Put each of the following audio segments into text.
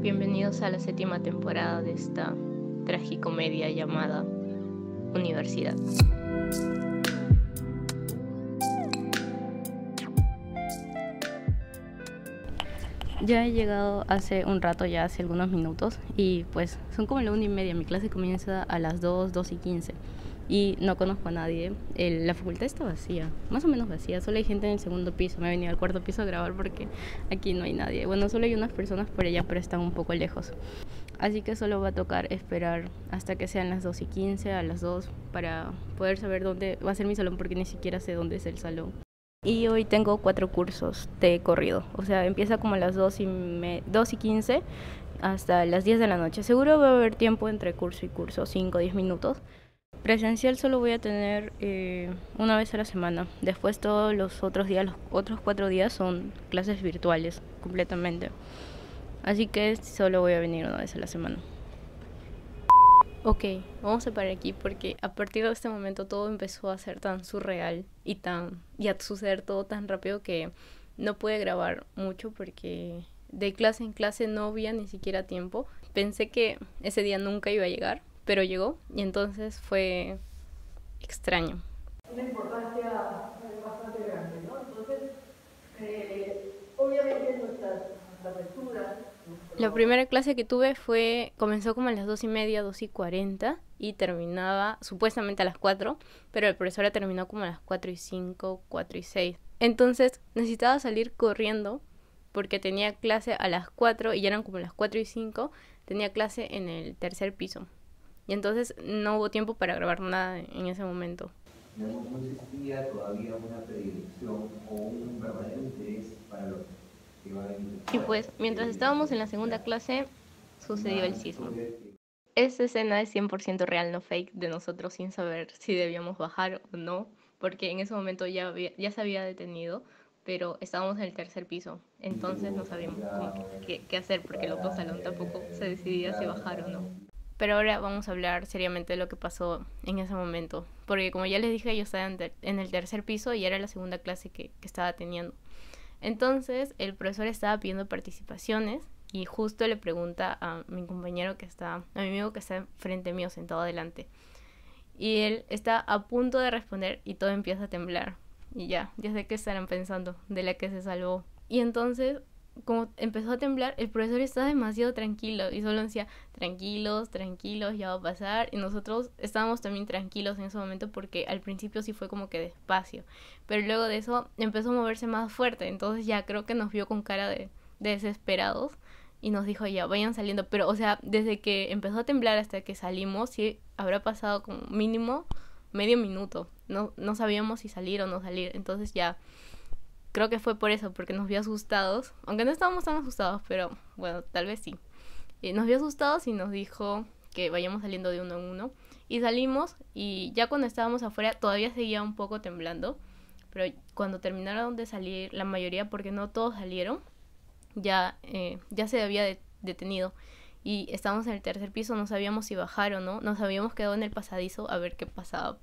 Bienvenidos a la séptima temporada de esta tragicomedia llamada Universidad. Ya he llegado hace un rato, ya hace algunos minutos, y pues son como la una y media. Mi clase comienza a las 2, 2 y 15 y no conozco a nadie. la facultad está vacía, más o menos vacía. Solo hay gente en el segundo piso. Me he venido al cuarto piso a grabar porque aquí no hay nadie. Bueno, solo hay unas personas por allá, pero están un poco lejos. Así que solo va a tocar esperar hasta que sean las 2 y 15, a las 2, para poder saber dónde va a ser mi salón, porque ni siquiera sé dónde es el salón. Y hoy tengo cuatro cursos de corrido. O sea, empieza como a las 2 y, me, 2 y 15 hasta las 10 de la noche. Seguro va a haber tiempo entre curso y curso, 5 o 10 minutos. Presencial solo voy a tener eh, una vez a la semana. Después todos los otros días, los otros cuatro días son clases virtuales completamente. Así que solo voy a venir una vez a la semana. Ok, vamos a parar aquí porque a partir de este momento todo empezó a ser tan surreal y tan y a suceder todo tan rápido que no pude grabar mucho porque de clase en clase no había ni siquiera tiempo. Pensé que ese día nunca iba a llegar, pero llegó y entonces fue extraño. Una importancia bastante grande, ¿no? Entonces, eh, obviamente nuestras, nuestras lecturas la primera clase que tuve fue, comenzó como a las dos y media, dos y cuarenta y terminaba supuestamente a las cuatro, pero el profesor terminó como a las cuatro y cinco, cuatro y seis. Entonces necesitaba salir corriendo porque tenía clase a las cuatro y ya eran como las cuatro y cinco, tenía clase en el tercer piso. Y entonces no hubo tiempo para grabar nada en ese momento. No existía todavía una predilección o un verdadero interés para los y pues, mientras estábamos en la segunda clase, sucedió el sismo. Esta escena es 100% real, no fake, de nosotros sin saber si debíamos bajar o no, porque en ese momento ya, ya se había detenido, pero estábamos en el tercer piso, entonces no sabíamos qué, qué hacer, porque el otro salón tampoco se decidía si bajar o no. Pero ahora vamos a hablar seriamente de lo que pasó en ese momento, porque como ya les dije, yo estaba en el tercer piso y era la segunda clase que, estaba teniendo. Entonces el profesor estaba pidiendo participaciones y justo le pregunta a mi compañero que está, a mi amigo que está frente mío, sentado adelante. Y él está a punto de responder y todo empieza a temblar. Y ya, ya sé qué estarán pensando de la que se salvó. Y entonces como empezó a temblar, el profesor estaba demasiado tranquilo y solo decía, tranquilos, tranquilos, ya va a pasar. Y nosotros estábamos también tranquilos en ese momento porque al principio sí fue como que despacio. Pero luego de eso empezó a moverse más fuerte. Entonces ya creo que nos vio con cara de, desesperados y nos dijo, ya, vayan saliendo. Pero, o sea, desde que empezó a temblar hasta que salimos, sí habrá pasado como mínimo medio minuto. No, no sabíamos si salir o no salir. Entonces ya creo que fue por eso, porque nos vio asustados, aunque no estábamos tan asustados, pero bueno, tal vez sí. Eh, nos vio asustados y nos dijo que vayamos saliendo de uno en uno. Y salimos y ya cuando estábamos afuera todavía seguía un poco temblando, pero cuando terminaron de salir, la mayoría, porque no todos salieron, ya, eh, ya se había detenido. Y estábamos en el tercer piso, no sabíamos si bajar o no, nos habíamos quedado en el pasadizo a ver qué pasaba.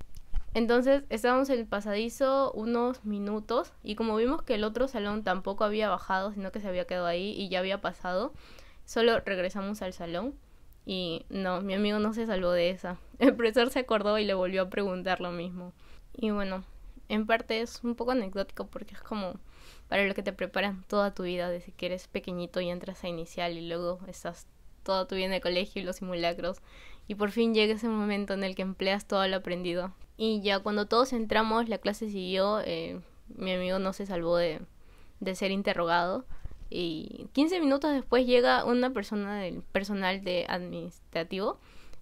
Entonces estábamos en el pasadizo unos minutos y como vimos que el otro salón tampoco había bajado, sino que se había quedado ahí y ya había pasado, solo regresamos al salón y no, mi amigo no se salvó de esa. El profesor se acordó y le volvió a preguntar lo mismo. Y bueno, en parte es un poco anecdótico porque es como para lo que te preparan toda tu vida, desde que eres pequeñito y entras a inicial y luego estás toda tu vida en el colegio y los simulacros y por fin llega ese momento en el que empleas todo lo aprendido. Y ya cuando todos entramos, la clase siguió, eh, mi amigo no se salvó de, de ser interrogado. Y 15 minutos después llega una persona del personal de administrativo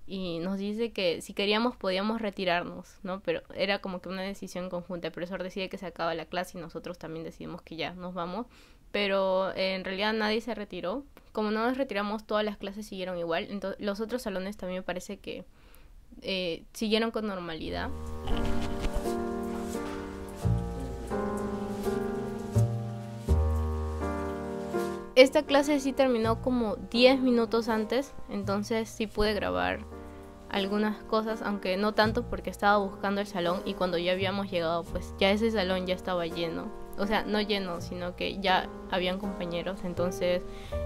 y nos dice que si queríamos podíamos retirarnos, ¿no? Pero era como que una decisión conjunta. El profesor decide que se acaba la clase y nosotros también decidimos que ya nos vamos. Pero en realidad nadie se retiró. Como no nos retiramos, todas las clases siguieron igual. Entonces, los otros salones también me parece que eh, siguieron con normalidad. Esta clase sí terminó como 10 minutos antes, entonces sí pude grabar algunas cosas, aunque no tanto porque estaba buscando el salón y cuando ya habíamos llegado, pues ya ese salón ya estaba lleno. O sea, no lleno, sino que ya habían compañeros. Entonces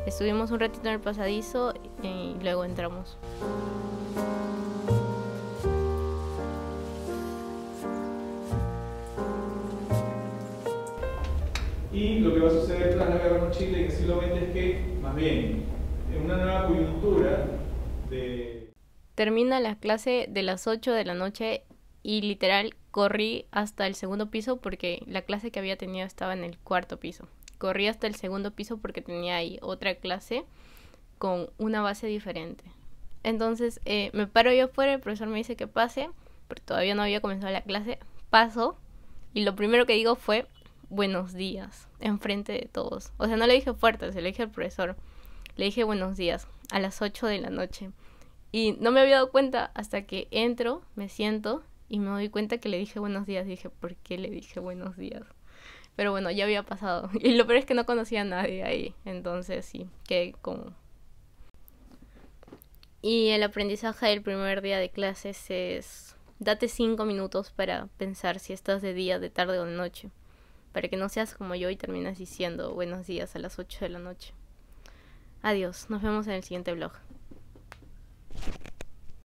estuvimos un ratito en el pasadizo y luego entramos. Y lo que va a suceder tras la guerra con Chile en el siglo XX es que, más bien, en una nueva coyuntura de... Termina la clase de las 8 de la noche y literal corrí hasta el segundo piso porque la clase que había tenido estaba en el cuarto piso. Corrí hasta el segundo piso porque tenía ahí otra clase con una base diferente. Entonces eh, me paro yo afuera, el profesor me dice que pase, pero todavía no había comenzado la clase. Paso y lo primero que digo fue buenos días enfrente de todos. O sea, no le dije fuerte, se le dije al profesor. Le dije buenos días a las 8 de la noche. Y no me había dado cuenta hasta que entro, me siento y me doy cuenta que le dije buenos días. dije, ¿por qué le dije buenos días? Pero bueno, ya había pasado. Y lo peor es que no conocía a nadie ahí. Entonces sí, que como... Y el aprendizaje del primer día de clases es... Date cinco minutos para pensar si estás de día, de tarde o de noche. Para que no seas como yo y terminas diciendo buenos días a las 8 de la noche. Adiós, nos vemos en el siguiente vlog.